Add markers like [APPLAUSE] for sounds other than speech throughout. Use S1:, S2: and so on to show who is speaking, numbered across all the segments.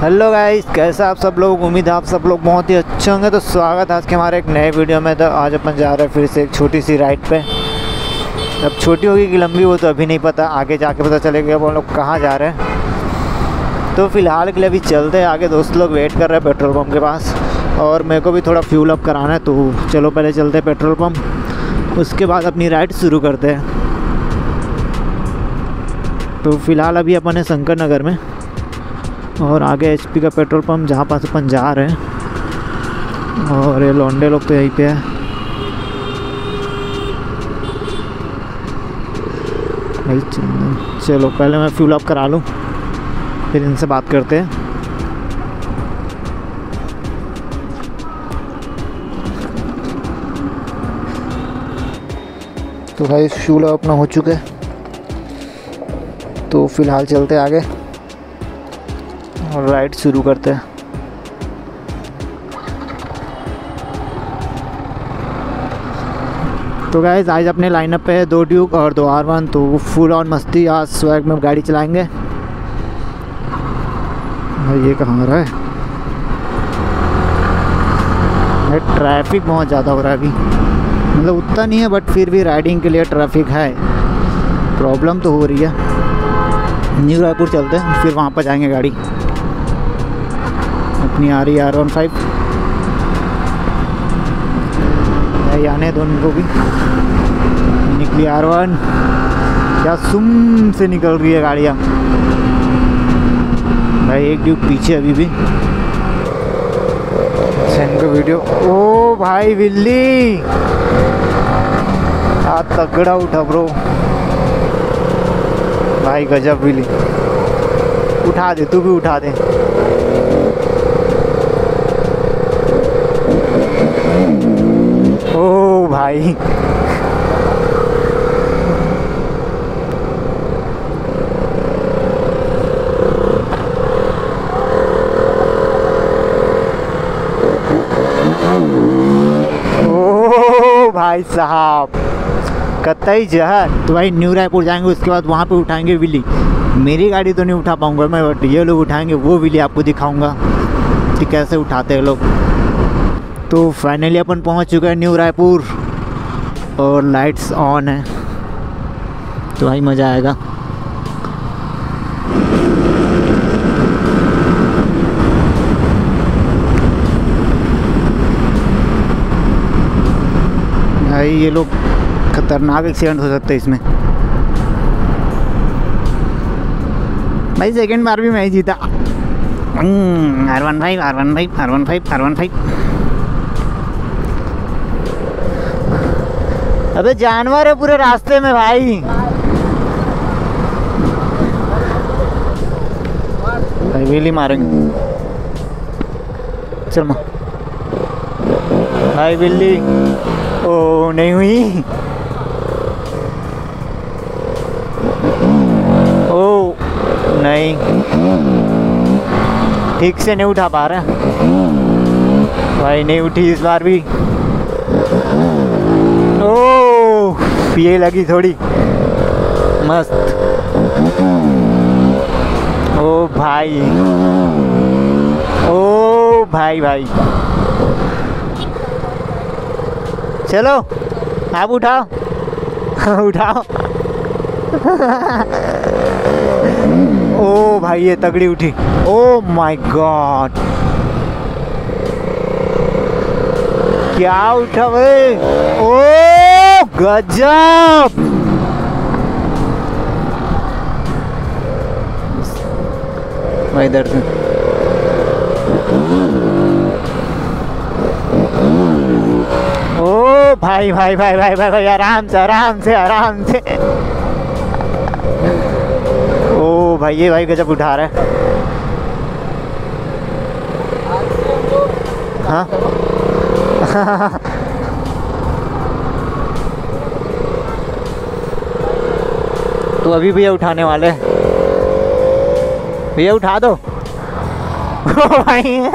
S1: Hello guys, कैसे आप सब लोग? उम्मीद है आप सब लोग बहुत ही अच्छे होंगे। तो स्वागत है आज के हमारे एक नए वीडियो में। तो आज अपन जा रहे हैं फिर से एक छोटी सी राइड पे। अब छोटी होगी कि लंबी हो तो अभी नहीं पता। आगे जाके पता चलेगा अब हम लोग कहाँ जा रहे हैं। तो फ़िलहाल के लिए अभी चलते हैं आगे। दोस्त लोग वेट कर रहे हैं पेट्रोल पम्प के पास। और मेरे को भी थोड़ा फ्यूल अप कराना है तो चलो पहले चलते हैं पेट्रोल पम्प उसके बाद अपनी राइड शुरू करते हैं। तो फ़िलहाल अभी अपन है शंकर नगर में। और आगे एच का पेट्रोल पंप जहाँ पास अपन जा रहे हैं। और ये लौंडे लोग तो यहीं पे है। भाई, चलो, पहले मैं फ्यूल अप करा लूँ, फिर इनसे बात करते हैं। तो भाई फ्यूल अपना हो चुका है। तो फ़िलहाल चलते आगे। राइड शुरू करते हैं। तो गाइज़ आज अपने लाइनअप पे है दो ड्यूक और दो आर वन तो फुल ऑन मस्ती आज स्वैग में गाड़ी चलाएँगे। ये कहाँ रहा है? ट्रैफ़िक बहुत ज़्यादा हो रहा है अभी। मतलब उतना नहीं है बट फिर भी राइडिंग के लिए ट्रैफ़िक है। प्रॉब्लम तो हो रही है। न्यू रायपुर चलते हैं, फिर वहाँ पर जाएँगे गाड़ी। अपनी आ रही है आर वन फाइव। आने दो उनको भी। निकली आर वन। क्या सुम से निकल रही है गाड़ियाँ। भाई एक ड्यूक पीछे अभी भी। वीडियो ओ भाई बिल्ली। आ तगड़ा उठा ब्रो। भाई गजब बिल्ली। उठा दे, तू भी उठा दे। ओ भाई। भाई साहब। कतई जहर। तो भाई न्यू रायपुर जाएँगे, उसके बाद वहाँ पे उठाएँगे विली मेरी गाड़ी तो नहीं उठा पाऊँगा मैं, बट ये लोग उठाएँगे, वो विली आपको दिखाऊँगा कि कैसे उठाते हैं लोग। तो फाइनली अपन पहुँच चुके हैं न्यू रायपुर और लाइट्स ऑन है। तो भाई मज़ा आएगा। भाई ये लोग खतरनाक एक्सीडेंट हो सकते हैं इसमें। भाई सेकेंड बार भी मैं ही जीता। R one five R one five R one five R one five अबे जानवर है पूरे रास्ते में भाई। भाई वेली मारेंगे। चल माँ भाई, बिल्ली। ओ, नहीं हुई। ओ, नहीं। ठीक से नहीं उठा पा रहा। भाई, नहीं उठी इस बार भी। ये लगी थोड़ी। मस्त। ओ भाई। ओ भाई भाई। चलो, आप उठाओ। [LAUGHS] उठाओ। [LAUGHS] ओ भाई, ये तगड़ी उठी। Oh my god. क्या उठा भाई ओ गजब। भाई इधर से। ओ भाई भाई भाई भाई भाई भाई, आराम से आराम से आराम से। ओ भाई, ये भाई गजब उठा रहा है। हाँ। [LAUGHS] तो अभी भैया उठाने वाले भैया, उठा दो। भाई।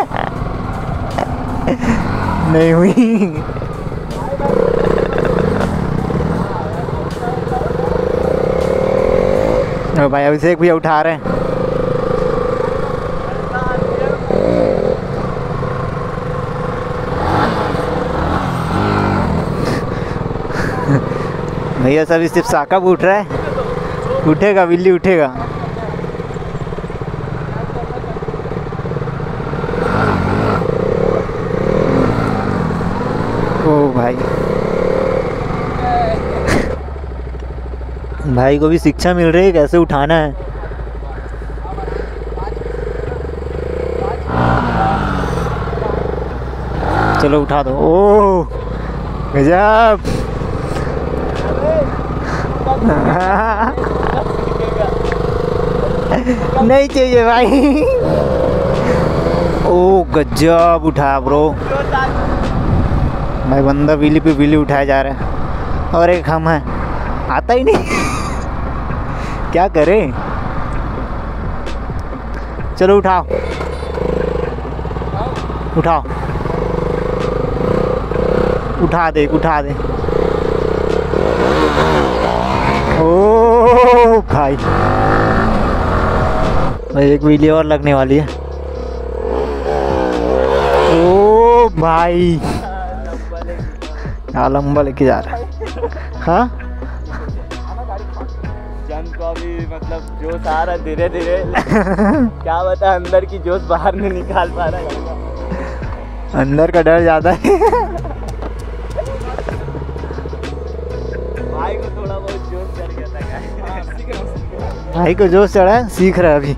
S1: नहीं हुई। तो भाई, अभिषेक भैया उठा रहे हैं। भैया सब सिर्फ़ साका उठ रहा है। उठेगा, बिल्ली उठेगा। ओ भाई। भाई को भी शिक्षा मिल रही है, कैसे उठाना है? चलो उठा दो। ओ, गजब। [LAUGHS] नहीं चाहिए भाई। ओ, गजब उठा ब्रो भाई, बंदा विली पे विली उठाया जा रहा है। और एक हम है। आता ही नहीं। [LAUGHS] क्या करें? चलो, उठाओ। उठाओ। उठा दे उठा दे। ओ भाई। भाई एक वीली और लगने वाली है। ओ भाई। क्या लंबा लेके जा रहा है। हाँ?
S2: मतलब जोश आ रहा धीरे धीरे। क्या बता अंदर की जोश बाहर नहीं निकाल पा रहा है।
S1: अंदर का डर ज़्यादा है।
S2: थोड़ा बहुत जोश चढ़ गया था
S1: भाई को जोश चढ़ा है सीख रहा है अभी।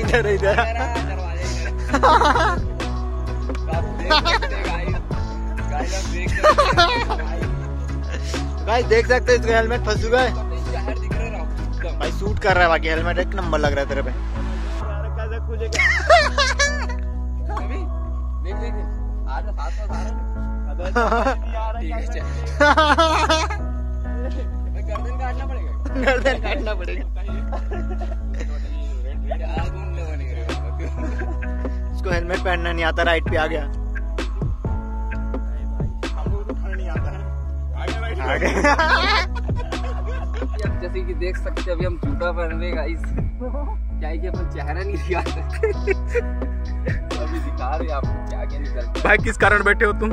S2: इधर इधर।
S1: भाई देख सकते हो इसका हेलमेट फंस चुका है। भाई सूट कर रहा है बाकी हेलमेट एक नंबर लग रहा है तेरे पे। गर्दन काटना पड़ेगा इसको हेलमेट पहनना नहीं आता राइट पे आ गया।
S3: जैसे कि देख सकते हैं, अभी हम जूता पहन रहे गाइस क्या है कि अपन चेहरा नहीं दिखा सकते। अभी दिखा रहे आपको।
S4: भाई किस कारण बैठे हो तुम?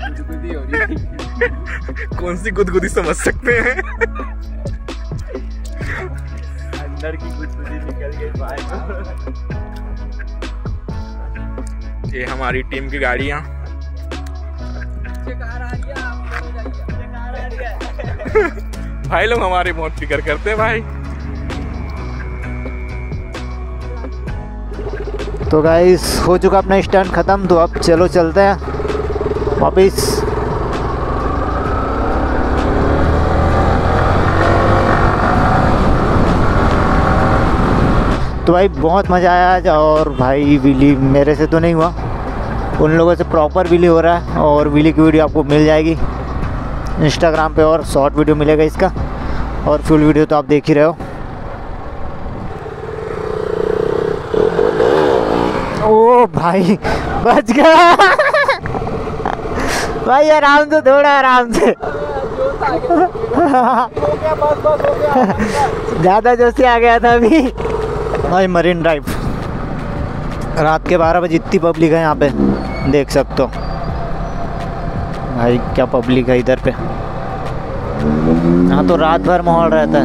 S3: गुदगुदी हो
S4: कौन सी गुदगुदी समझ सकते हैं?
S2: अंदर की कुछ निकल गई भाई।
S4: ये हमारी टीम की गाड़ियाँ। भाई लोग हमारी बहुत फ़िक्र करते हैं भाई।
S1: तो गाइस हो चुका अपना स्टैंड ख़त्म तो अब चलो चलते हैं वापिस। तो भाई, बहुत मज़ा आया आज, और भाई विली मेरे से तो नहीं हुआ। उन लोगों से प्रॉपर विली हो रहा है, और विली की वीडियो आपको मिल जाएगी। इंस्टाग्राम पे और शॉर्ट वीडियो मिलेगा इसका, और फुल वीडियो तो आप देख ही रहे हो ओ भाई, बच गया। भाई, आराम से थोड़ा आराम से। ज़्यादा जोश से आ गया था अभी। भाई मरीन ड्राइव रात के बारह बजे इतनी पब्लिक है यहाँ पे, देख सकते हो। भाई, क्या पब्लिक है इधर पे। यहाँ तो रात भर माहौल रहता है।